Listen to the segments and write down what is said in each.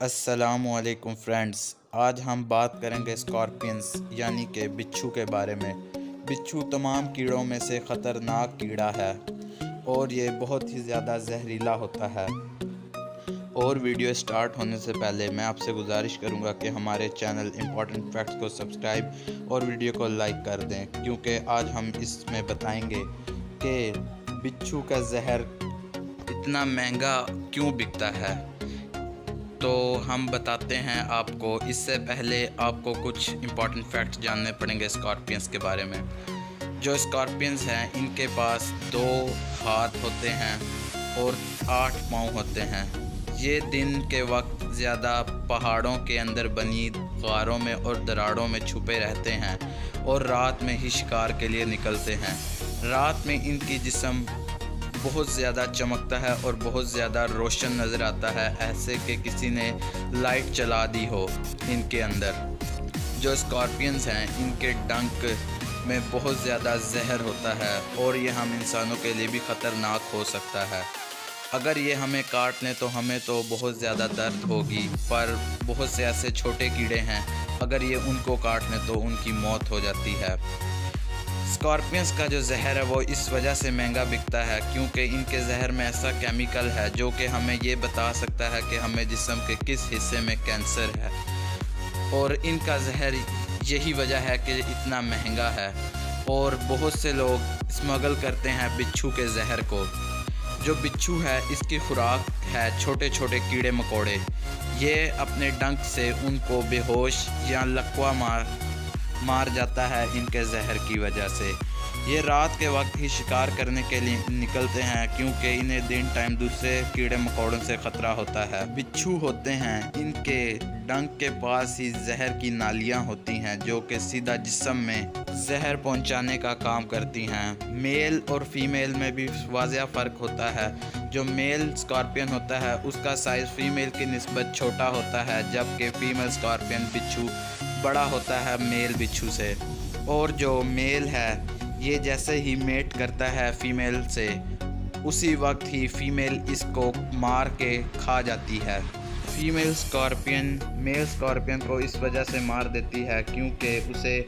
السلام علیکم فرینڈز، آج ہم بات کریں گے اسکارپینس یعنی کہ بچھو کے بارے میں۔ بچھو تمام کیڑوں میں سے خطرناک کیڑا ہے، اور یہ بہت ہی زیادہ زہریلا ہوتا ہے۔ اور ویڈیو سٹارٹ ہونے سے پہلے میں آپ سے گزارش کروں گا کہ ہمارے چینل امپورٹنٹ فیکٹس کو سبسکرائب اور ویڈیو کو لائک کر دیں، کیونکہ آج ہم اس میں بتائیں گے کہ بچھو کا زہر اتنا مہنگا کیوں بکتا ہے۔ تو ہم بتاتے ہیں آپ کو، اس سے پہلے آپ کو کچھ امپورٹنٹ فیکٹس جاننے پڑیں گے اسکارپینس کے بارے میں۔ جو اسکارپینس ہیں، ان کے پاس دو ہاتھ ہوتے ہیں اور آٹھ پاؤں ہوتے ہیں۔ یہ دن کے وقت زیادہ پہاڑوں کے اندر بنی غاروں میں اور دراڑوں میں چھپے رہتے ہیں اور رات میں ہی شکار کے لیے نکلتے ہیں۔ رات میں ان کی جسم بہت زیادہ چمکتا ہے اور بہت زیادہ روشن نظر آتا ہے، ایسے کہ کسی نے لائٹ چلا دی ہو ان کے اندر۔ جو اسکارپینز ہیں، ان کے ڈنک میں بہت زیادہ زہر ہوتا ہے اور یہ ہم انسانوں کے لیے بھی خطرناک ہو سکتا ہے۔ اگر یہ ہمیں کاٹ لیں تو ہمیں تو بہت زیادہ درد ہوگی، پر بہت سے ایسے چھوٹے کیڑے ہیں۔ اگر یہ ان کو کاٹ لیں تو ان کی موت ہو جاتی ہے۔ اسکارپینس کا جو زہر ہے وہ اس وجہ سے مہنگا بکتا ہے کیونکہ ان کے زہر میں ایسا کیمیکل ہے جو کہ ہمیں یہ بتا سکتا ہے کہ ہمیں جسم کے کس حصے میں کینسر ہے۔ اور ان کا زہر یہی وجہ ہے کہ اتنا مہنگا ہے۔ اور بہت سے لوگ اسمگل کرتے ہیں بچھو کے زہر کو۔ جو بچھو ہے، اس کی خوراک ہے چھوٹے چھوٹے کیڑے مکوڑے۔ یہ اپنے ڈنک سے ان کو بے ہوش یا لکوا مار مار جاتا ہے ان کے زہر کی وجہ سے۔ یہ رات کے وقت ہی شکار کرنے کے لیے نکلتے ہیں کیونکہ انہیں دن ٹائم دوسرے کیڑے مکوڑوں سے خطرہ ہوتا ہے۔ بچھو ہوتے ہیں۔ ان کے ڈنک کے پاس ہی زہر کی نالیاں ہوتی ہیں جو کہ سیدھا جسم میں زہر پہنچانے کا کام کرتی ہیں۔ میل اور فیمیل میں بھی واضح فرق ہوتا ہے۔ جو میل اسکارپین ہوتا ہے، اس کا سائز فیمیل کی نسبت چھوٹا ہوتا ہے، جبکہ فیمیل اسکارپین بچھو بڑا ہوتا ہے میل بچھو سے۔ اور جو میل ہے، یہ جیسے ہی میٹ کرتا ہے فیمیل سے، اسی وقت ہی فیمیل اس کو مار کے کھا جاتی ہے۔ فیمیل اسکارپین میل اسکارپین کو اس وجہ سے مار دیتی ہے کیونکہ اسے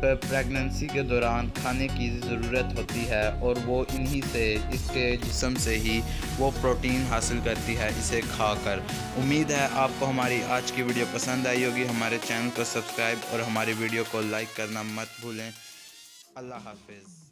پریگننسی کے دوران کھانے کی ضرورت ہوتی ہے اور وہ انہی سے، اس کے جسم سے ہی وہ پروٹین حاصل کرتی ہے، اسے کھا کر۔ امید ہے آپ کو ہماری آج کی ویڈیو پسند آئی ہوگی۔ ہمارے چینل کو سبسکرائب اور ہماری ویڈیو کو لائک کرنا مت بھولیں۔ اللہ حافظ۔